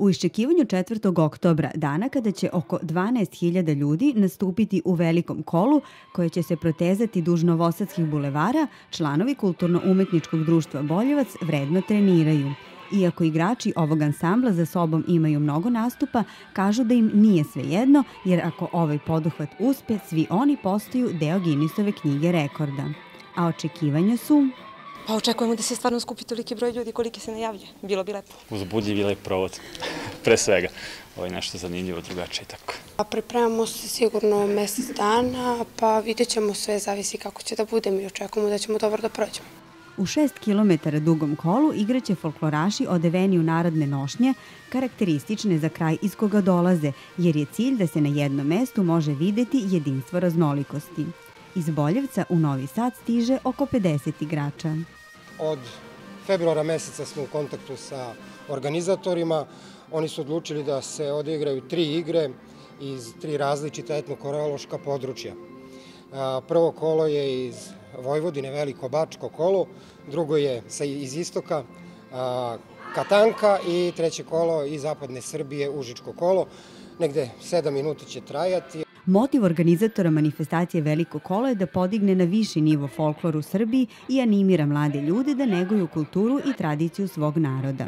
U iščekivanju 4. oktobra, dana kada će oko 12.000 ljudi nastupiti u velikom kolu koje će se protezati duž Novosadskih bulevara, članovi Kulturno-umetničkog društva Boljevac vredno treniraju. Iako igrači ovog ansambla za sobom imaju mnogo nastupa, kažu da im nije svejedno, jer ako ovaj poduhvat uspe, svi oni postaju deo Guinnessove knjige rekorda. A očekivanja su Pa očekujemo da se stvarno skupi toliki broj ljudi koliki se najavlja. Bilo bi lepo. Uzbudljiv i lep provod, pre svega. Ovo je nešto zanimljivo, drugačije tako. A pripremamo se sigurno mesec dana, pa vidjet ćemo sve, zavisi kako će da bude. Mi očekujemo da ćemo dobro da prođemo. U 6 km dugom kolu igraće folkloraši odeveni u narodne nošnje, karakteristične za kraj iz koga dolaze, jer je cilj da se na jednom mestu može videti jedinstvo raznolikosti. Iz Boljevca u Novi Sad stiže oko 50 igrača. Od februara meseca smo u kontaktu sa organizatorima. Oni su odlučili da se odigraju tri igre iz tri različita etnokoreološka područja. Prvo kolo je iz Vojvodine, Veliko Bačko kolo, drugo je iz istoka Katanka i treće kolo iz zapadne Srbije, Užičko kolo. Negde 7 minuta će trajati. Motiv organizatora manifestacije Veliko kolo je da podigne na viši nivo folklor u Srbiji i animira mlade ljude da neguju kulturu i tradiciju svog naroda.